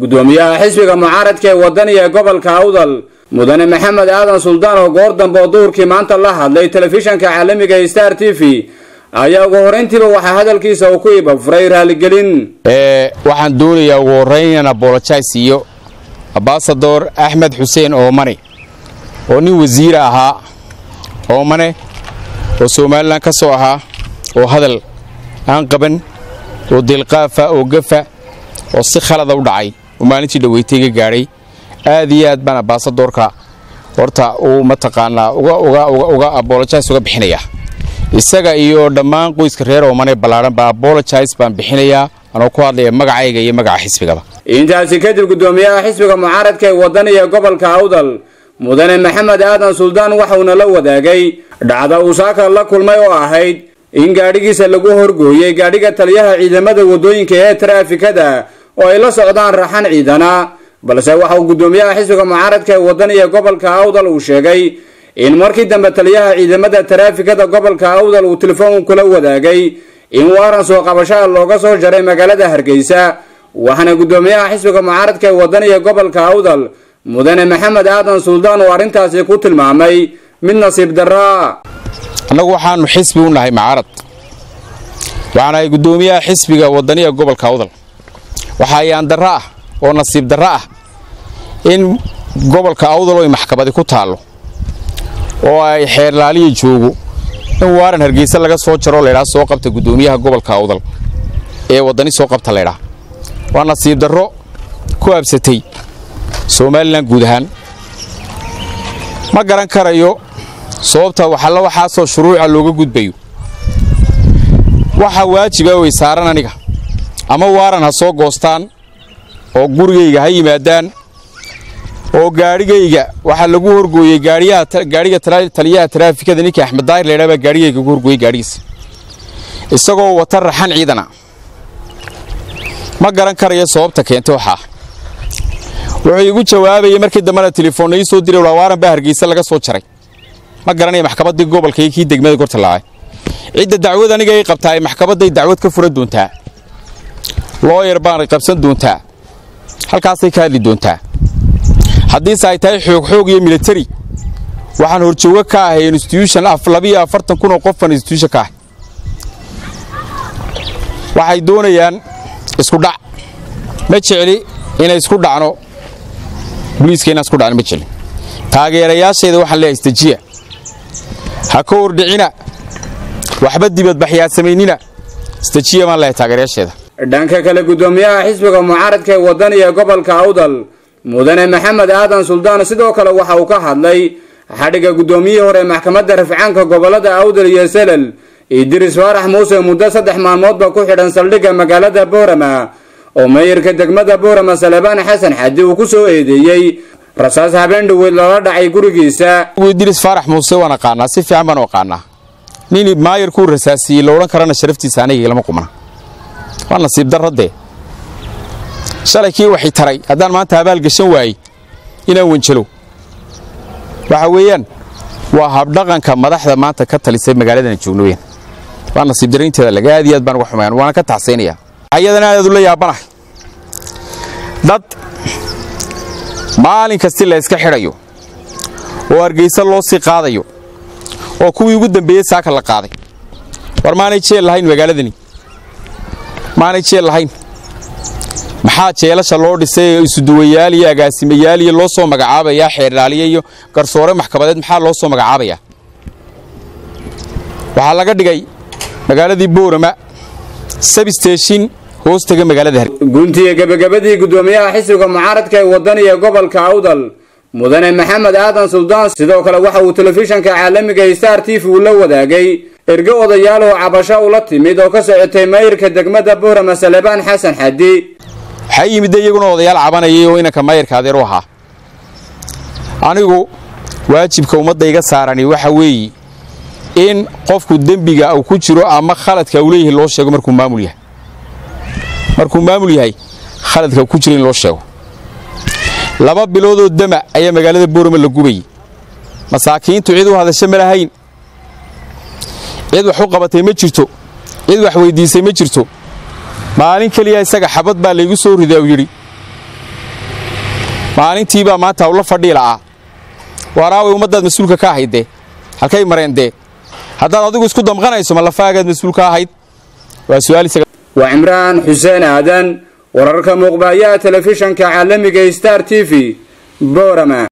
guddoomiyaha xisbiga mucaaradka ee wadaniga ee gobolka awdal mudane maxamed aadan suldaan oo goor dambe oo duhurkii maanta la hadlay telefishanka caalamiga star t v ayaa ugu horrayntiiba waxaa hadalkiisa uu ku ibafuray raaligelin waxaan doonayaa ugu horrayn inaan abolojais iyo ambasador axmed xuseen oomane oo nin wasiira ahaa oomane oo somalilan ka soo ahaa oo hadal aan qaban oo deelqaafa oo gafa oo si khalada u dhacay maalintii dhaweytay ga gaadhay. Aad iyo aad baan ambasadorka horta uu mataqaanaa uga abolojais uga bixinayaa isaga iyo dhammaan qoyska reer oomane ballaadhan baa abolojais baan bixinayaa anoo ku hadlaya magacayga iyo magaca xisbigaba. Intaasi kadib guddoomiyaha xisbiga mucaaradka ee wadaniga ee gobolka awdal mudane maxamed aadan suldaan waxauna la wadaagay dhacda uu saaka la kulmay oo ahayd in gaadhigiisa lagu horgooyey gaadhiga taliyaha ciidamada waddooyinka ee taraafikada oo ay la socdaan raxan ciidana balse waxa uu guddoomiyaha xisbiga mucaaradka ee wadaniga ee gobolka awdal uu sheegay in markii dambe taliyaha ciidamada taraafikada gobolka awdal uu telefoon kula wadaagay in waaran soo qabashaha looga soo jaray magaalada hargeysa waxaana guddoomiyaha xisbiga mucaaradka ee wadaniga gobolka awdal mudane maxamed aadan suldaan uu arrintaasi ku tilmaamay mid nasiib darraa annagu waxaannu xisbi u nahay mucaarad waxaanahay guddoomiyaha xisbiga wadaniga gobolka awdal waxaa ayaan darro ah oo nasiib darro ah in gobolka awdal oy maxkamadi ku taallo oo ay xeerlaaliya joogo in waaran hargeysa laga soo jaroo laydhaa soo qabta guddoomiyaha gobolka awdal ee waddani soo qabta laydhaa waa nasiib darro ku absatay somalilan guud ahaan. Ma garan karayo sababta waxalla waxaasoo shuruuca looga gudbayo. Waxa waajiba way saaran aniga ama waaran ha soo goostaan oo gurigayga ha yimaadaan oo gaadhigayga waxaa lagu horgooyey gaadhiga taliyaha taraafikada ninkii axmed daahir laydhaa baa gaadhigayga ugu horgooyey gaadhigiisa isagoo wata raxan ciidana. Ma garan karayo sababta keentay waxaa wuxuu igu jawaabayay markii dambena telefoonna ii soo diray waaran baa hargeysa laga soo jaray. Ma garanaya maxkamaddii gobolka iyo kii degmada gorta laacay cidda dacwad aniga ay qabtaa ay maxkamadday dacwad ka furan doontaa looyar baanay qabsan doontaa. Halkaasay ka hadli doontaa. Haddiise ay tahay xoogxoog iyo militari waxaan horjoogo ka ahay instituushon labiyo afartan kun oo qofan instituushon ka ahay. Waxay doonayaan isku dhac. Ma jecli inay isku dhacno? Buliiska inaan isku dhacno ma jecli. Taageerayaashayda waxaan leeyahay istajiya ha ka hordhicina. Waxba dibadbaxyaa samaynina. Istajiya baan leeyahay taageerayaasheeda dhanka kale guddoomiyaha xisbiga mucaaradka ee wadaniga gobolka awdal mudane maxamed aadan suldaan sidoo kale waxa uu ka hadlay xadhigga guddoomiyihii hore maxkamadda rafcaanka gobollada awdal iyo selal idris faarax muuse muddo saddex maalmoodba ku xidhan saldhigga magaalada boorama oo meeyarka degmada boorama salebaan xasan xadi uu ku soo eedeeyey. Rasaas habeen dhaweyd lala dhacay gurigiisa. Idris faarax muuse waan aqaanaa si fiican baan u aqaanaa. Nin maayarkuu rasaasiyey la odhan karana sharaftiisa aniga lama qumana waa nasiib darradee shalay kii waxay taray. Haddaan maanta abaal gashan waayey inaan wenjelo waxa weeyaan waa habdhaqanka madaxda maanta ka talisay magaaladan joogno weyan waa nasiib darraynteeda laga aad iyo aad baan uga waana ka taxsaynayaa. Ayadana aad ula yaabanahay. Dad maalin kasti la yska xidhayo oo hargeysa loo sii qaadayo oo kuwii ugu dambeeyey saaka la qaaday. War maanay jeel lahayn magaaladani maanay jeel lahayn. Maxaa jeelasha loo dhisay isuduwayaal iyo agaasimayaal iyo loo soo magacaabayaa xeerlaaliye iyo garsoore maxkamadeed maxaa loo soo magacaabayaa waxaa laga dhigay magaaladii boorama sabisteshin hoostaga magaalada guntiga gebagabadii guddoomiyaha xisbiga mucaaradka ee wadaniga ee gobolka awdal mudane maxamed aadan suldaan sidoo kale waxa uu telefishanka caalamiga star t v la wadaagay erge odayaal oo cabasho ula timid oo ka socotay mayirka degmada boorama salebaan xasan xadi. Waxaa yimidda iyaguna odayaal cabanayay oo inanka mayarka adeer u ahaa. Anigu waajibka ummadda iga saarani waxa weeye in qofku dembiga uu ku jiro ama khaladka uu leeyahay loo sheego markuu maamul yahay. Markuu maamul yahay khaladka ku jiro in loo sheego. Laba biloodoo dama ayaa magaalada boorama la gubayay masaakiintu cid u hadasho ma lahayn cid wax u qabatay ma jirto. Cid wax weyddiisay ma jirto. Maalin keliya isaga xabad baa laygu soo ridaa uu yidhi. Maalintiibaa maanta hawla fadhii la'aa waraaway ummaddaad mas'uulka ka ahayd dee? Halkay mareen dee? Haddaad adigu isku damqanayso ma lafaagaad mas'uul ka ahayd? Waa su'aal waa cimraan xuseen aadan wararka muuqbaayaha telefishanka caalamiga star t v boorama